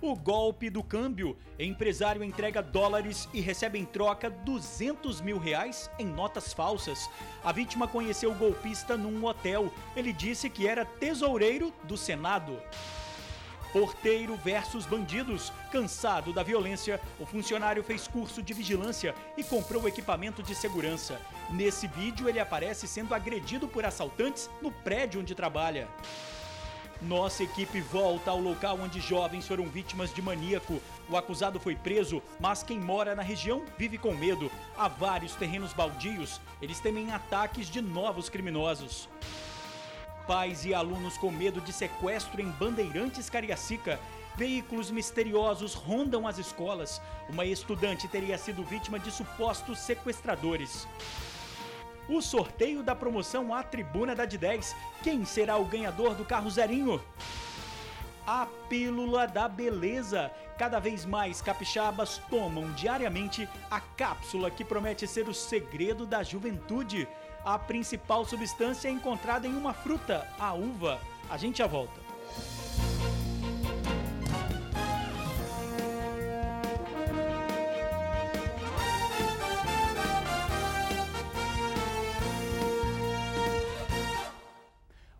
O golpe do câmbio. Empresário entrega dólares e recebe em troca 200 mil reais em notas falsas. A vítima conheceu o golpista num hotel. Ele disse que era tesoureiro do Senado. Porteiro versus bandidos. Cansado da violência, o funcionário fez curso de vigilância e comprou equipamento de segurança. Nesse vídeo, ele aparece sendo agredido por assaltantes no prédio onde trabalha. Nossa equipe volta ao local onde jovens foram vítimas de maníaco. O acusado foi preso, mas quem mora na região vive com medo. Há vários terrenos baldios. Eles temem ataques de novos criminosos. Pais e alunos com medo de sequestro em Bandeirantes Cariacica. Veículos misteriosos rondam as escolas. Uma estudante teria sido vítima de supostos sequestradores. O sorteio da promoção A Tribuna da de 10. Quem será o ganhador do carro zerinho? A Pílula da Beleza. Cada vez mais capixabas tomam diariamente a cápsula que promete ser o segredo da juventude. A principal substância é encontrada em uma fruta, a uva. A gente já volta.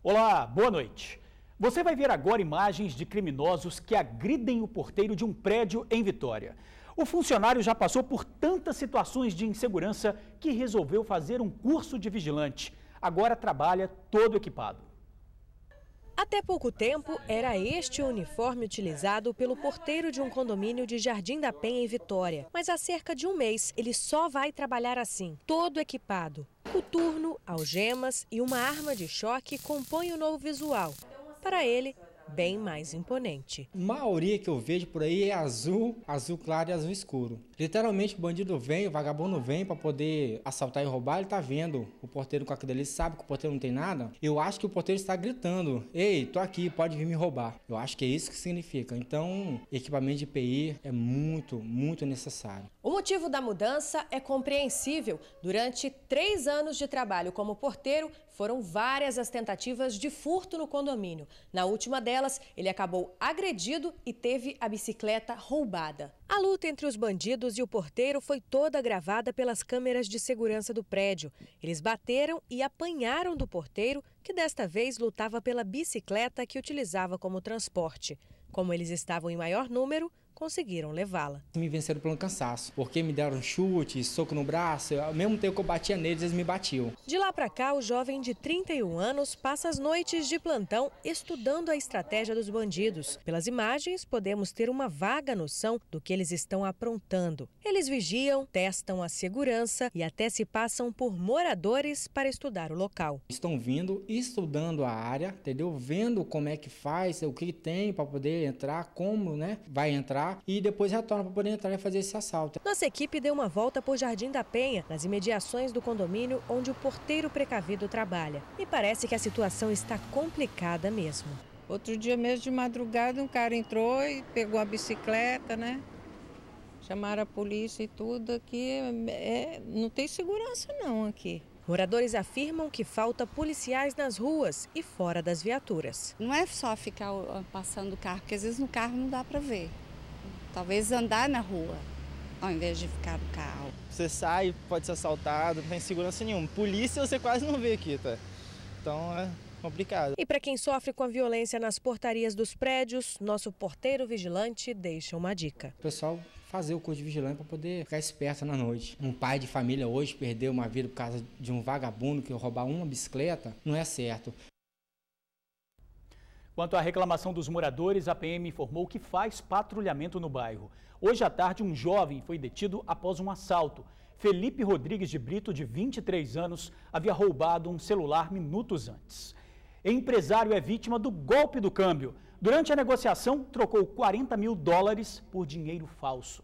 Olá, boa noite. Você vai ver agora imagens de criminosos que agridem o porteiro de um prédio em Vitória. O funcionário já passou por tantas situações de insegurança que resolveu fazer um curso de vigilante. Agora trabalha todo equipado. Até pouco tempo, era este o uniforme utilizado pelo porteiro de um condomínio de Jardim da Penha, em Vitória. Mas há cerca de um mês, ele só vai trabalhar assim, todo equipado. Coturno, algemas e uma arma de choque compõem o novo visual. Para ele, bem mais imponente. A maioria que eu vejo por aí é azul, azul claro e azul escuro. Literalmente o bandido vem, o vagabundo vem para poder assaltar e roubar, ele tá vendo o porteiro com aquilo ali, sabe que o porteiro não tem nada. Eu acho que o porteiro está gritando: "Ei, tô aqui, pode vir me roubar". Eu acho que é isso que significa. Então, equipamento de IPI é muito, muito necessário. O motivo da mudança é compreensível. Durante três anos de trabalho como porteiro, foram várias as tentativas de furto no condomínio. Na última delas, ele acabou agredido e teve a bicicleta roubada. A luta entre os bandidos e o porteiro foi toda gravada pelas câmeras de segurança do prédio. Eles bateram e apanharam do porteiro, que desta vez lutava pela bicicleta que utilizava como transporte. Como eles estavam em maior número, conseguiram levá-la. Me venceram pelo cansaço, porque me deram chute, soco no braço, ao mesmo tempo que eu batia neles, eles me batiam. De lá para cá, o jovem de 31 anos passa as noites de plantão estudando a estratégia dos bandidos. Pelas imagens, podemos ter uma vaga noção do que eles estão aprontando. Eles vigiam, testam a segurança e até se passam por moradores para estudar o local. Estão vindo, estudando a área, entendeu? Vendo como é que faz, o que tem para poder entrar, como, né, vai entrar e depois retorna para poder entrar e fazer esse assalto. Nossa equipe deu uma volta por Jardim da Penha, nas imediações do condomínio onde o porteiro precavido trabalha. E parece que a situação está complicada mesmo. Outro dia mesmo de madrugada um cara entrou e pegou a bicicleta, né? Chamaram a polícia e tudo aqui. É, não tem segurança não aqui. Moradores afirmam que falta policiais nas ruas e fora das viaturas. Não é só ficar passando o carro, porque às vezes no carro não dá para ver. Talvez andar na rua, ao invés de ficar no carro. Você sai, pode ser assaltado, não tem segurança nenhuma. Polícia você quase não vê aqui, tá? Então é complicado. E para quem sofre com a violência nas portarias dos prédios, nosso porteiro vigilante deixa uma dica. O pessoal fazer o curso de vigilante para poder ficar esperto na noite. Um pai de família hoje perdeu uma vida por causa de um vagabundo que roubar uma bicicleta, não é certo. Quanto à reclamação dos moradores, a PM informou que faz patrulhamento no bairro. Hoje à tarde, um jovem foi detido após um assalto. Felipe Rodrigues de Brito, de 23 anos, havia roubado um celular minutos antes. Empresário é vítima do golpe do câmbio. Durante a negociação, trocou 40 mil dólares por dinheiro falso.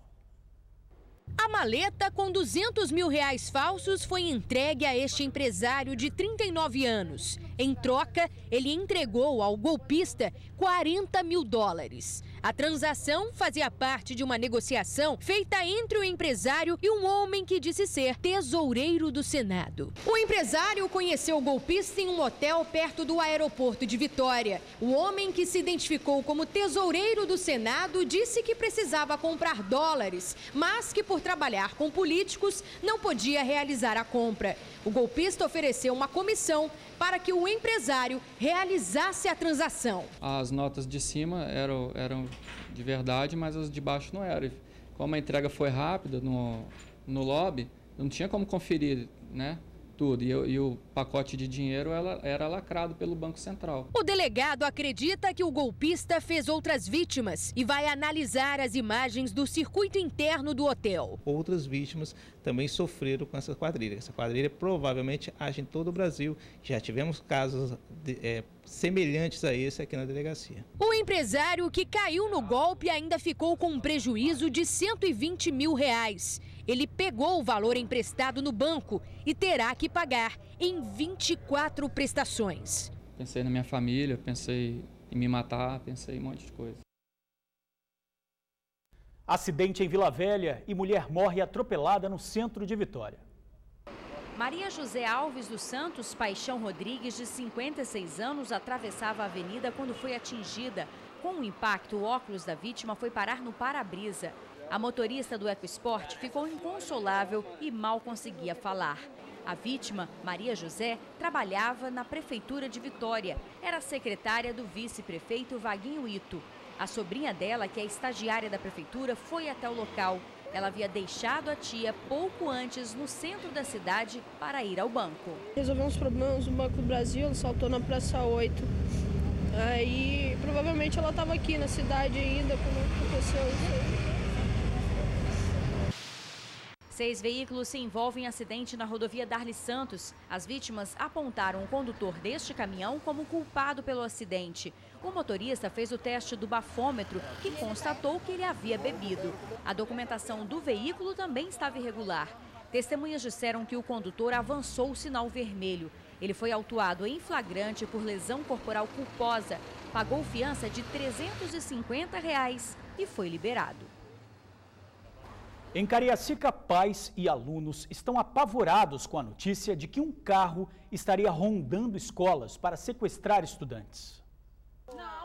A maleta com 200 mil reais falsos foi entregue a este empresário de 39 anos. Em troca, ele entregou ao golpista 40 mil dólares. A transação fazia parte de uma negociação feita entre o empresário e um homem que disse ser tesoureiro do Senado. O empresário conheceu o golpista em um hotel perto do aeroporto de Vitória. O homem que se identificou como tesoureiro do Senado disse que precisava comprar dólares, mas que por trabalhar com políticos não podia realizar a compra. O golpista ofereceu uma comissão para que o empresário realizasse a transação. As notas de cima eram, eram de verdade, mas as de baixo não eram. Como a entrega foi rápida no, no lobby, não tinha como conferir, né? Tudo. E, e, o pacote de dinheiro ela, era lacrado pelo Banco Central. O delegado acredita que o golpista fez outras vítimas e vai analisar as imagens do circuito interno do hotel. Outras vítimas também sofreram com essa quadrilha. Essa quadrilha provavelmente age em todo o Brasil. Já tivemos casos de, é, semelhantes a esse aqui na delegacia. O empresário que caiu no golpe ainda ficou com um prejuízo de 120 mil reais. Ele pegou o valor emprestado no banco e terá que pagar em 24 prestações. Pensei na minha família, pensei em me matar, pensei em um monte de coisa. Acidente em Vila Velha e mulher morre atropelada no centro de Vitória. Maria José Alves dos Santos Paixão Rodrigues, de 56 anos, atravessava a avenida quando foi atingida. Com o impacto, o óculos da vítima foi parar no para-brisa. A motorista do EcoSport ficou inconsolável e mal conseguia falar. A vítima, Maria José, trabalhava na prefeitura de Vitória. Era secretária do vice-prefeito Vaguinho Ito. A sobrinha dela, que é estagiária da prefeitura, foi até o local. Ela havia deixado a tia pouco antes no centro da cidade para ir ao banco. Resolveu uns problemas no Banco do Brasil, ela saltou na Praça 8. Aí provavelmente ela estava aqui na cidade ainda quando aconteceu isso. Seis veículos se envolvem em acidente na rodovia Darli Santos. As vítimas apontaram o condutor deste caminhão como culpado pelo acidente. O motorista fez o teste do bafômetro, que constatou que ele havia bebido. A documentação do veículo também estava irregular. Testemunhas disseram que o condutor avançou o sinal vermelho. Ele foi autuado em flagrante por lesão corporal culposa, pagou fiança de 350 reais e foi liberado. Em Cariacica, pais e alunos estão apavorados com a notícia de que um carro estaria rondando escolas para sequestrar estudantes.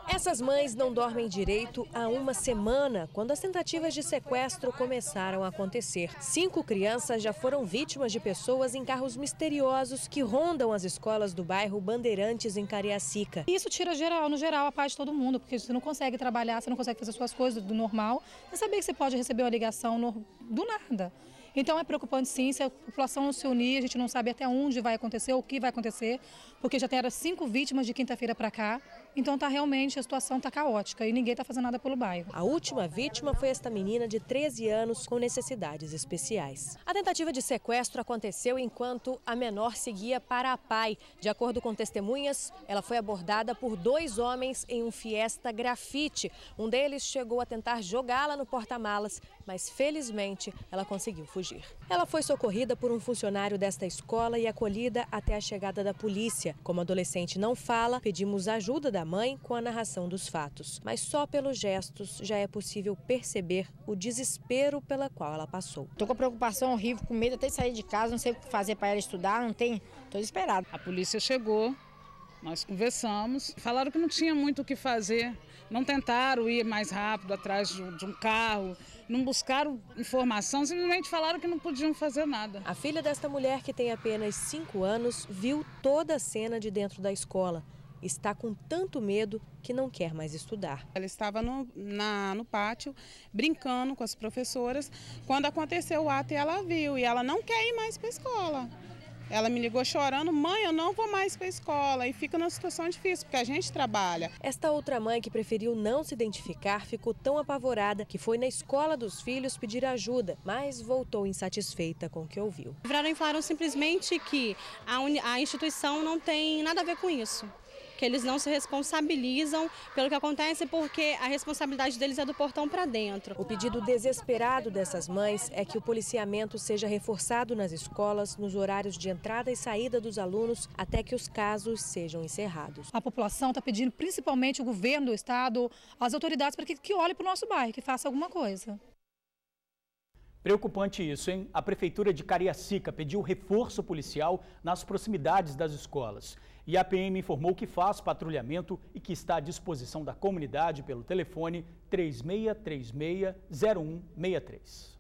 Essas mães não dormem direito há uma semana, quando as tentativas de sequestro começaram a acontecer. Cinco crianças já foram vítimas de pessoas em carros misteriosos que rondam as escolas do bairro Bandeirantes, em Cariacica. Isso tira geral, no geral, a paz de todo mundo, porque você não consegue trabalhar, você não consegue fazer suas coisas do normal. Você saber que você pode receber uma ligação no, do nada. Então é preocupante sim, se a população não se unir, a gente não sabe até onde vai acontecer, o que vai acontecer, porque já tem cinco vítimas de quinta-feira para cá. Então tá realmente a situação tá caótica e ninguém está fazendo nada pelo bairro. A última vítima foi esta menina de 13 anos com necessidades especiais. A tentativa de sequestro aconteceu enquanto a menor seguia para a pai. De acordo com testemunhas, ela foi abordada por dois homens em um Fiesta grafite. Um deles chegou a tentar jogá-la no porta-malas, mas felizmente ela conseguiu fugir. Ela foi socorrida por um funcionário desta escola e acolhida até a chegada da polícia. Como a adolescente não fala, pedimos ajuda da mãe com a narração dos fatos. Mas só pelos gestos já é possível perceber o desespero pela qual ela passou. Estou com preocupação horrível, com medo até de sair de casa, não sei o que fazer para ela estudar, não tem. Estou desesperada. A polícia chegou, nós conversamos, falaram que não tinha muito o que fazer, não tentaram ir mais rápido atrás de um carro, não buscaram informação, simplesmente falaram que não podiam fazer nada. A filha desta mulher, que tem apenas 5 anos, viu toda a cena de dentro da escola está com tanto medo que não quer mais estudar. Ela estava no, na, no pátio brincando com as professoras quando aconteceu o ato e ela viu e ela não quer ir mais para a escola. Ela me ligou chorando, mãe, eu não vou mais para a escola. E fica numa situação difícil, porque a gente trabalha. Esta outra mãe que preferiu não se identificar ficou tão apavorada que foi na escola dos filhos pedir ajuda, mas voltou insatisfeita com o que ouviu. Livraram e falaram simplesmente que a, a instituição não tem nada a ver com isso que eles não se responsabilizam pelo que acontece porque a responsabilidade deles é do portão para dentro. O pedido desesperado dessas mães é que o policiamento seja reforçado nas escolas, nos horários de entrada e saída dos alunos, até que os casos sejam encerrados. A população está pedindo, principalmente o governo do estado, as autoridades, para que, que olhem para o nosso bairro, que faça alguma coisa. Preocupante isso, hein? A Prefeitura de Cariacica pediu reforço policial nas proximidades das escolas. E a PM informou que faz patrulhamento e que está à disposição da comunidade pelo telefone 3636-0163.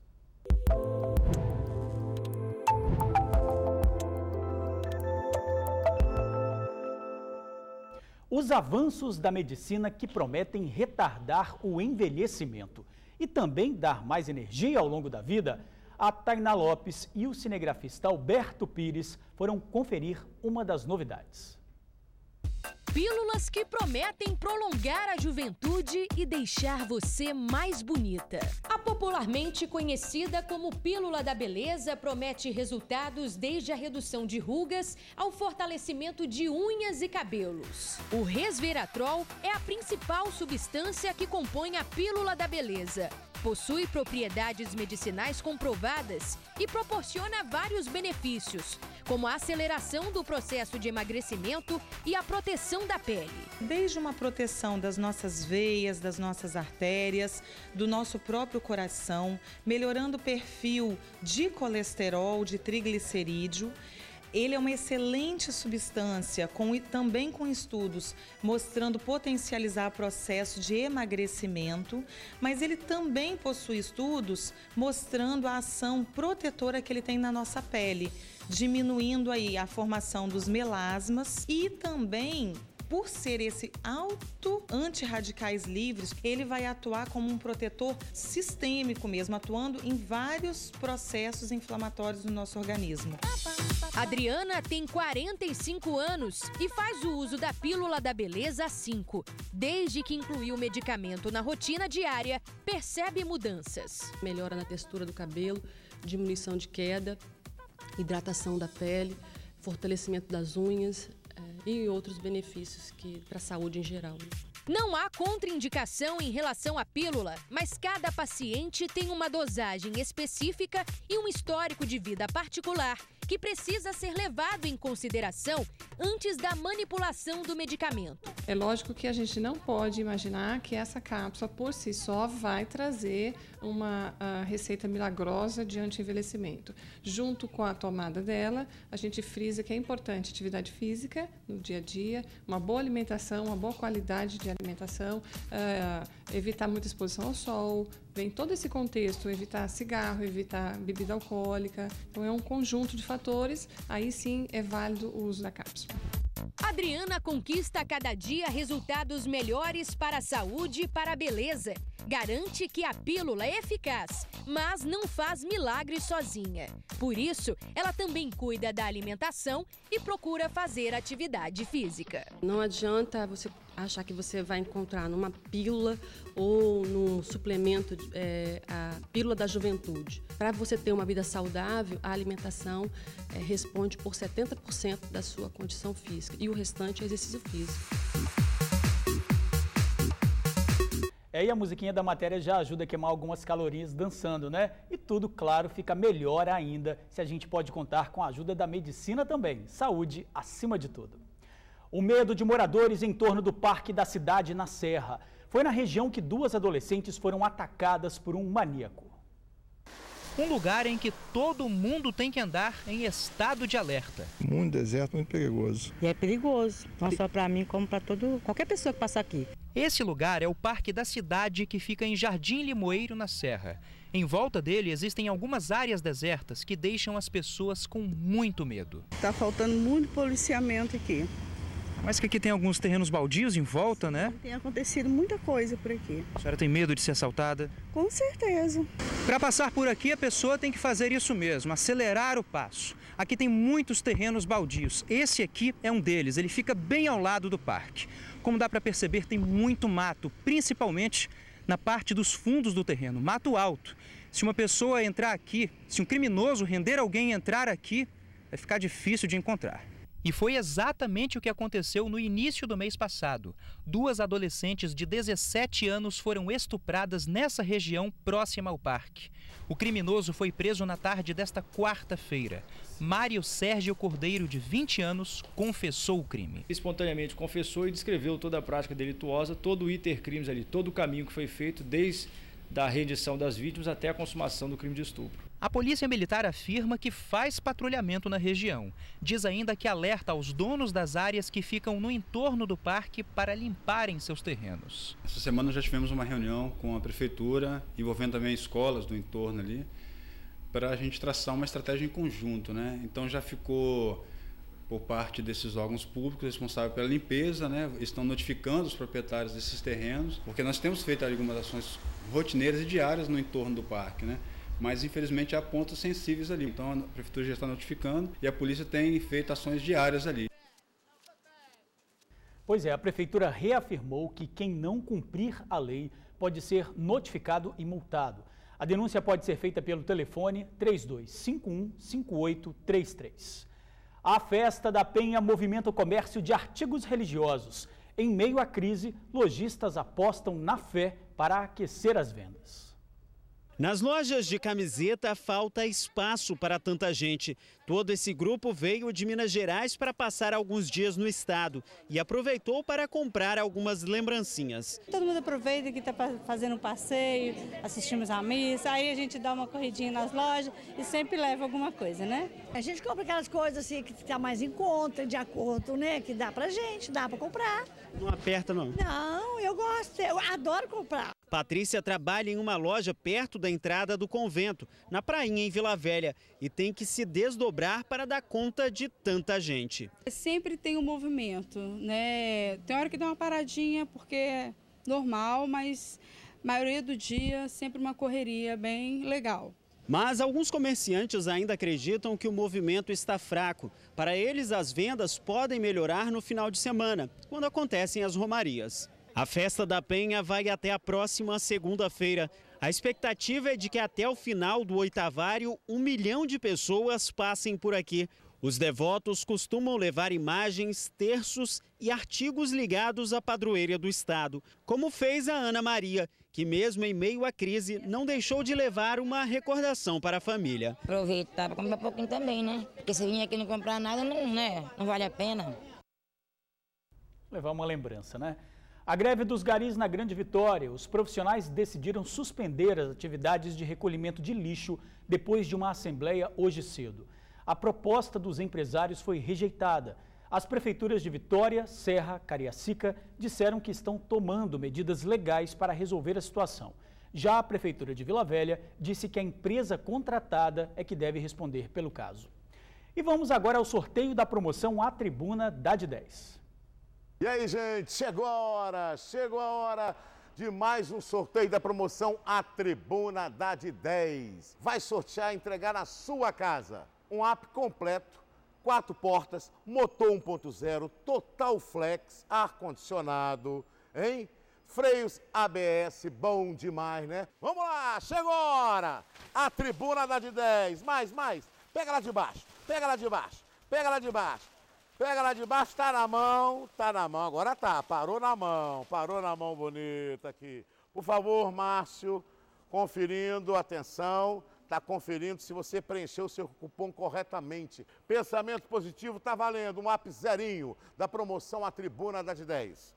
Os avanços da medicina que prometem retardar o envelhecimento e também dar mais energia ao longo da vida, a Tainá Lopes e o cinegrafista Alberto Pires foram conferir uma das novidades. Pílulas que prometem prolongar a juventude e deixar você mais bonita. A popularmente conhecida como Pílula da Beleza promete resultados desde a redução de rugas ao fortalecimento de unhas e cabelos. O resveratrol é a principal substância que compõe a Pílula da Beleza Possui propriedades medicinais comprovadas e proporciona vários benefícios, como a aceleração do processo de emagrecimento e a proteção da pele. Desde uma proteção das nossas veias, das nossas artérias, do nosso próprio coração, melhorando o perfil de colesterol, de triglicerídeo ele é uma excelente substância, com, também com estudos mostrando potencializar o processo de emagrecimento, mas ele também possui estudos mostrando a ação protetora que ele tem na nossa pele, diminuindo aí a formação dos melasmas e também por ser esse alto antirradicais livres, ele vai atuar como um protetor sistêmico mesmo, atuando em vários processos inflamatórios no nosso organismo. Adriana tem 45 anos e faz o uso da pílula da beleza há 5. Desde que incluiu o medicamento na rotina diária, percebe mudanças. Melhora na textura do cabelo, diminuição de queda, hidratação da pele, fortalecimento das unhas, e outros benefícios que para a saúde em geral. Não há contraindicação em relação à pílula, mas cada paciente tem uma dosagem específica e um histórico de vida particular que precisa ser levado em consideração antes da manipulação do medicamento. É lógico que a gente não pode imaginar que essa cápsula por si só vai trazer uma receita milagrosa de anti-envelhecimento. Junto com a tomada dela, a gente frisa que é importante atividade física no dia a dia, uma boa alimentação, uma boa qualidade de alimentação, uh, evitar muita exposição ao sol, vem todo esse contexto, evitar cigarro, evitar bebida alcoólica. Então é um conjunto de fatores, aí sim é válido o uso da cápsula. Adriana conquista cada dia resultados melhores para a saúde e para a beleza. Garante que a pílula é eficaz, mas não faz milagres sozinha. Por isso, ela também cuida da alimentação e procura fazer atividade física. Não adianta você achar que você vai encontrar numa pílula ou num suplemento, é, a pílula da juventude. Para você ter uma vida saudável, a alimentação é, responde por 70% da sua condição física e o restante é exercício físico. É, e a musiquinha da matéria já ajuda a queimar algumas calorias dançando, né? E tudo, claro, fica melhor ainda se a gente pode contar com a ajuda da medicina também. Saúde acima de tudo. O medo de moradores em torno do Parque da Cidade na Serra. Foi na região que duas adolescentes foram atacadas por um maníaco. Um lugar em que todo mundo tem que andar em estado de alerta. Muito deserto, muito perigoso. E é perigoso, não só para mim, como para todo qualquer pessoa que passa aqui. Esse lugar é o Parque da Cidade, que fica em Jardim Limoeiro, na Serra. Em volta dele existem algumas áreas desertas que deixam as pessoas com muito medo. Está faltando muito policiamento aqui. Mas que aqui tem alguns terrenos baldios em volta, né? Tem acontecido muita coisa por aqui. A senhora tem medo de ser assaltada? Com certeza. Para passar por aqui, a pessoa tem que fazer isso mesmo, acelerar o passo. Aqui tem muitos terrenos baldios. Esse aqui é um deles, ele fica bem ao lado do parque. Como dá para perceber, tem muito mato, principalmente na parte dos fundos do terreno, mato alto. Se uma pessoa entrar aqui, se um criminoso render alguém entrar aqui, vai ficar difícil de encontrar. E foi exatamente o que aconteceu no início do mês passado. Duas adolescentes de 17 anos foram estupradas nessa região próxima ao parque. O criminoso foi preso na tarde desta quarta-feira. Mário Sérgio Cordeiro, de 20 anos, confessou o crime. Espontaneamente confessou e descreveu toda a prática delituosa, todo o iter crimes ali, todo o caminho que foi feito desde da rendição das vítimas até a consumação do crime de estupro. A Polícia Militar afirma que faz patrulhamento na região. Diz ainda que alerta aos donos das áreas que ficam no entorno do parque para limparem seus terrenos. Essa semana já tivemos uma reunião com a prefeitura, envolvendo também escolas do entorno ali, para a gente traçar uma estratégia em conjunto, né? Então já ficou por parte desses órgãos públicos responsáveis pela limpeza, né? Estão notificando os proprietários desses terrenos, porque nós temos feito algumas ações rotineiras e diárias no entorno do parque, né? Mas infelizmente há pontos sensíveis ali. Então a prefeitura já está notificando e a polícia tem feito ações diárias ali. Pois é, a prefeitura reafirmou que quem não cumprir a lei pode ser notificado e multado. A denúncia pode ser feita pelo telefone 3251 5833. A festa da Penha movimenta o comércio de artigos religiosos. Em meio à crise, lojistas apostam na fé para aquecer as vendas. Nas lojas de camiseta falta espaço para tanta gente. Todo esse grupo veio de Minas Gerais para passar alguns dias no estado e aproveitou para comprar algumas lembrancinhas. Todo mundo aproveita que está fazendo um passeio, assistimos a missa, aí a gente dá uma corridinha nas lojas e sempre leva alguma coisa, né? A gente compra aquelas coisas assim que está mais em conta, de acordo, né? Que dá pra gente, dá para comprar. Não aperta não? Não, eu gosto, eu adoro comprar. Patrícia trabalha em uma loja perto da entrada do convento, na prainha em Vila Velha, e tem que se desdobrar para dar conta de tanta gente. Sempre tem um movimento, né? Tem hora que dá uma paradinha porque é normal, mas maioria do dia sempre uma correria bem legal. Mas alguns comerciantes ainda acreditam que o movimento está fraco. Para eles, as vendas podem melhorar no final de semana, quando acontecem as romarias. A festa da Penha vai até a próxima segunda-feira. A expectativa é de que até o final do oitavário, um milhão de pessoas passem por aqui. Os devotos costumam levar imagens, terços e artigos ligados à padroeira do estado, como fez a Ana Maria, que mesmo em meio à crise não deixou de levar uma recordação para a família. Aproveitar para comprar um pouquinho também, né? Porque se vir aqui não comprar nada, não, né? não vale a pena. Levar uma lembrança, né? A greve dos garis na Grande Vitória. Os profissionais decidiram suspender as atividades de recolhimento de lixo depois de uma assembleia hoje cedo. A proposta dos empresários foi rejeitada. As prefeituras de Vitória, Serra, Cariacica disseram que estão tomando medidas legais para resolver a situação. Já a prefeitura de Vila Velha disse que a empresa contratada é que deve responder pelo caso. E vamos agora ao sorteio da promoção A Tribuna da de 10. E aí, gente, chegou a hora, chegou a hora de mais um sorteio da promoção A Tribuna da de 10. Vai sortear e entregar na sua casa um app completo, quatro portas, motor 1.0, total flex, ar-condicionado, hein? Freios ABS, bom demais, né? Vamos lá, chegou a hora! A Tribuna da de 10, mais, mais, pega lá de baixo, pega lá de baixo, pega lá de baixo. Pega lá de baixo, tá na mão, tá na mão, agora tá, parou na mão, parou na mão bonita aqui. Por favor, Márcio, conferindo, atenção, tá conferindo se você preencheu seu cupom corretamente. Pensamento positivo tá valendo, um app zerinho da promoção A Tribuna da de 10.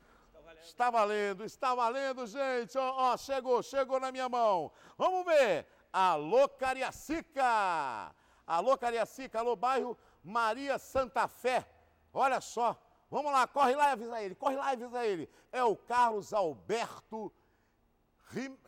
Está valendo, está valendo, gente. Ó, ó, chegou, chegou na minha mão. Vamos ver. Alô, Cariacica. Alô, Cariacica. Alô, bairro Maria Santa Fé. Olha só, vamos lá, corre lá e avisa ele, corre lá e avisa ele. É o Carlos Alberto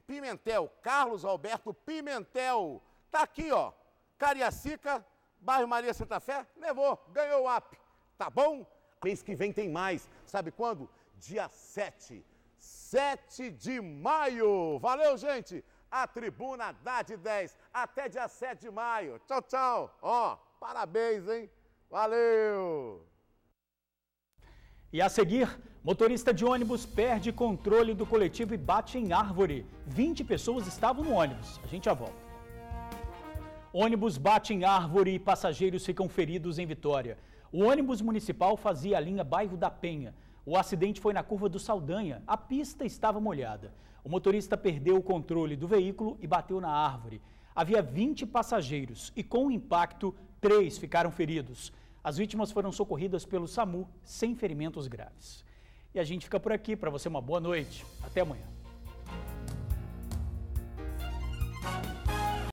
Pimentel, Carlos Alberto Pimentel. Tá aqui, ó, Cariacica, bairro Maria Santa Fé, levou, ganhou o app. Tá bom? Mês que vem tem mais. Sabe quando? Dia 7. 7 de maio. Valeu, gente. A tribuna dá de 10 até dia 7 de maio. Tchau, tchau. Ó, parabéns, hein? Valeu. E a seguir, motorista de ônibus perde controle do coletivo e bate em árvore. 20 pessoas estavam no ônibus. A gente já volta. Ônibus bate em árvore e passageiros ficam feridos em Vitória. O ônibus municipal fazia a linha Bairro da Penha. O acidente foi na curva do Saldanha. A pista estava molhada. O motorista perdeu o controle do veículo e bateu na árvore. Havia 20 passageiros e, com o impacto, três ficaram feridos. As vítimas foram socorridas pelo SAMU sem ferimentos graves. E a gente fica por aqui. Para você, uma boa noite. Até amanhã.